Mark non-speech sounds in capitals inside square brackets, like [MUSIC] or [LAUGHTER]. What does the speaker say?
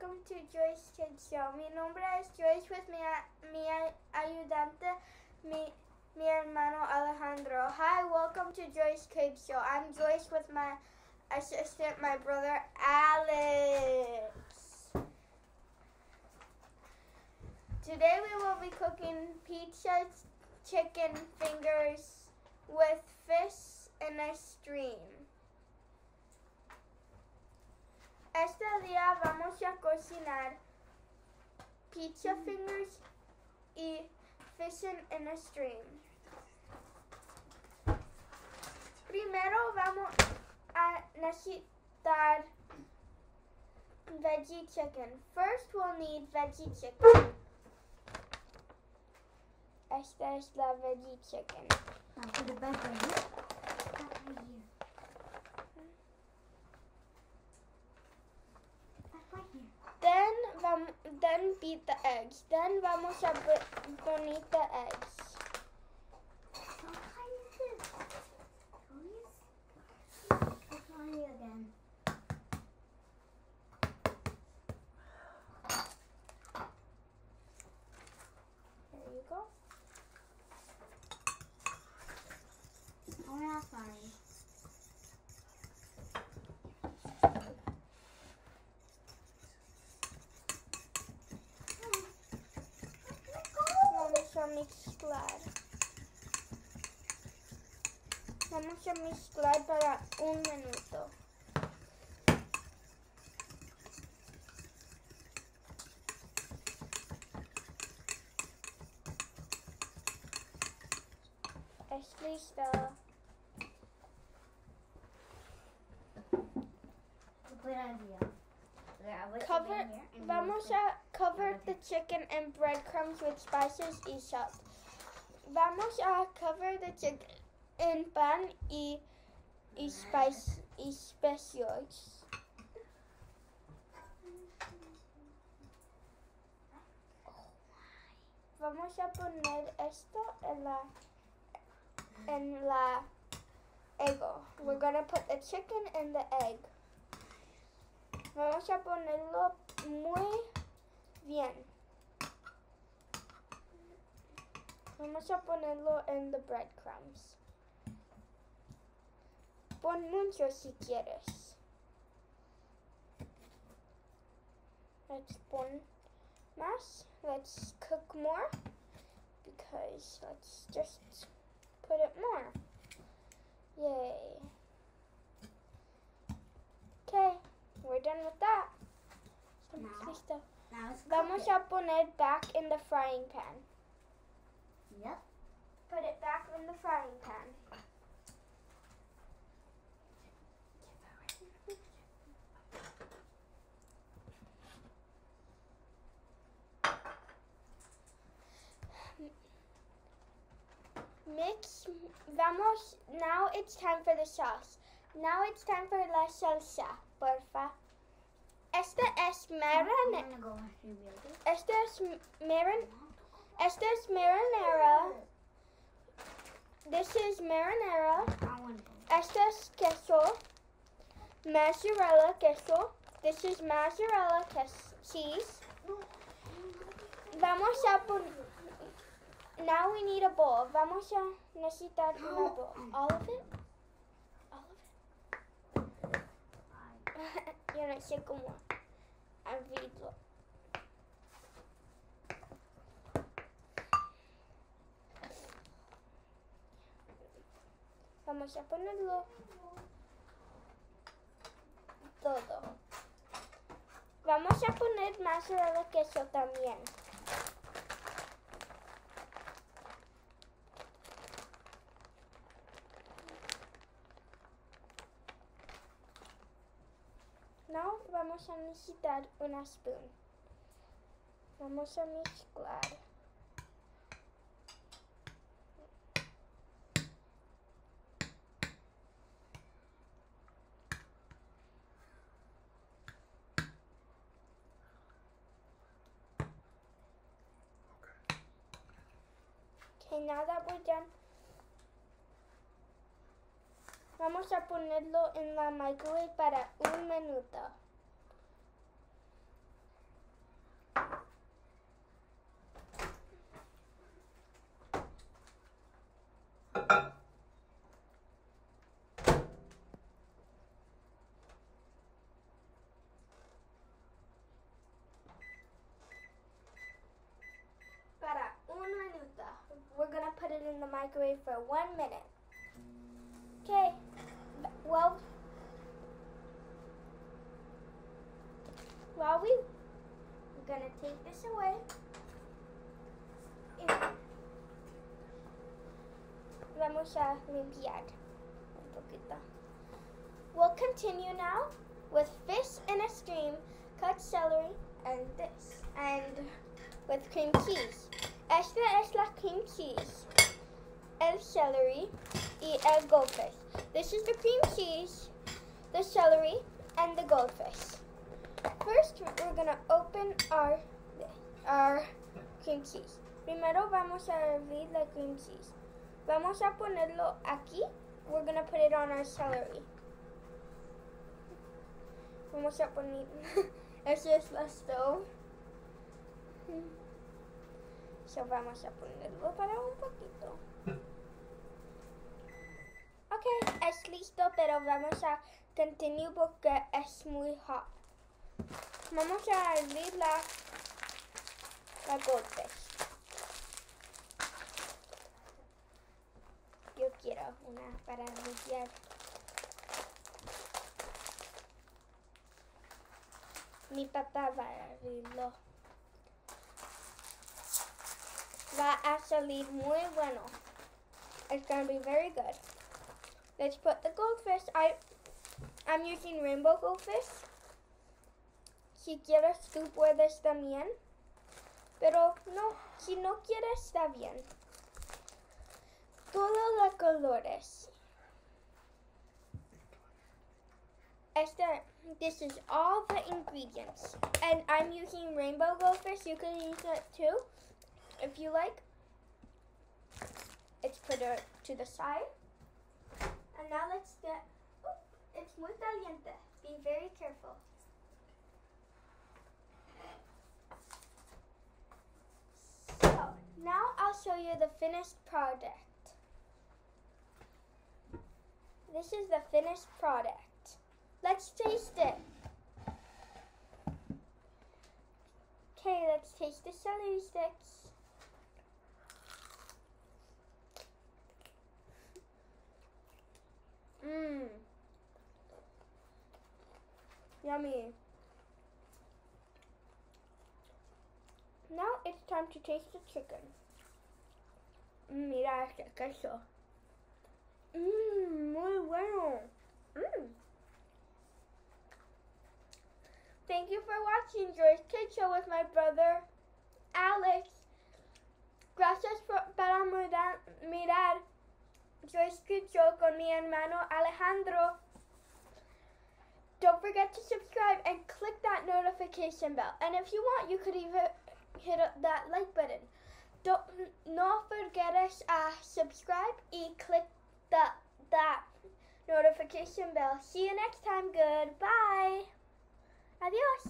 welcome to Joyce Kids Show. Mi nombre es Joyce with mi, mi ayudante, mi, mi hermano Alejandro. Hi, welcome to Joyce Kids Show. I'm Joyce with my assistant, my brother Alex. Today we will be cooking pizza chicken fingers with fish in a stream. Este día vamos a cocinar pizza fingers y fish in a stream. Primero vamos a necesitar veggie chicken. First we'll need veggie chicken. Esta es la veggie chicken. Then beat the eggs. Then vamos a bu- bonita the eggs. How high is this? Please? Let's try it again. There you go. Oh, yeah, sorry. Vamos a mezclar. Vamos a mezclar para un minuto. Es listo. Good idea. Yeah, wait, Cover- right here and Vamos we'll a cover the chicken in breadcrumbs with spices y salt. Vamos a cover the chicken in pan y, y spice y specials. Vamos a poner esto en la en la ego. We're gonna put the chicken in the egg. Vamos a ponerlo muy bien. Vamos a ponerlo en the breadcrumbs. Pon mucho si quieres. Let's pon más. Let's cook more because let's just put it more. Yay. Okay, we're done with that. Now, listo. Now let's Vamos a poner back in the frying pan. Yep. Put it back in the frying pan. Mix. Vamos. Now it's time for the sauce. Now it's time for la salsa. Porfa. Este es I'm marinara. gonna go after you, okay? Este es marin. Este es marinara. This is marinara. I want to go. Este es queso. Mozzarella queso. This is mozzarella cheese. Vamos a poner. Now we need a bowl. Vamos a necesitar una bowl. [GASPS] All of it? All of it? [LAUGHS] Yo no sé cómo abrirlo. Vamos a ponerlo todo. Vamos a poner mozzarella queso también. Vamos a necesitar una spoon. Vamos a mezclar. Okay, that we're done, vamos a ponerlo en la microwave para un minuto. Microwave for one minute. Okay, well, while we, we're gonna take this away. Vamos a limpiar un poquito. We'll continue now with fish in a stream, cut celery, and this, and with cream cheese. Esta es la cream cheese, el celery, y el goldfish. This is the cream cheese, the celery, and the goldfish. First, we're gonna open our our cream cheese. Primero vamos a hervir la cream cheese. Vamos a ponerlo aquí. We're gonna put it on our celery. Vamos a poner. [LAUGHS] Eso es la stove. Vamos a ponerlo para un poquito. Ok, es listo, pero vamos a continuar porque es muy hot. Vamos a hervir la, la goldfish. Yo quiero una para limpiar. Mi papá va a abrirlo. Va a salir muy bueno. It's gonna be very good. Let's put the goldfish. I I'm using rainbow goldfish. Si quieres tú puedes también. Pero no, si no quieres está bien. Todos los colores. Este, this is all the ingredients. And I'm using rainbow goldfish. You can use it too if you like. Let's put it to the side. And now let's get, oh, it's muy caliente. Be very careful. So, now I'll show you the finished product. This is the finished product. Let's taste it. Okay, let's taste the celery sticks. Mmm. Yummy. Now it's time to taste the chicken. Mira este queso. Mmm, muy bueno. Mmm. Thank you for watching Joyce Kid Show with my brother Alex. Gracias por, para mirar, Kid Show con mi hermano Alejandro. Don't forget to subscribe and click that notification bell. And if you want, you could even hit that like button. Don't no forget a uh, subscribe y click the that notification bell. See you next time. Goodbye. Adios.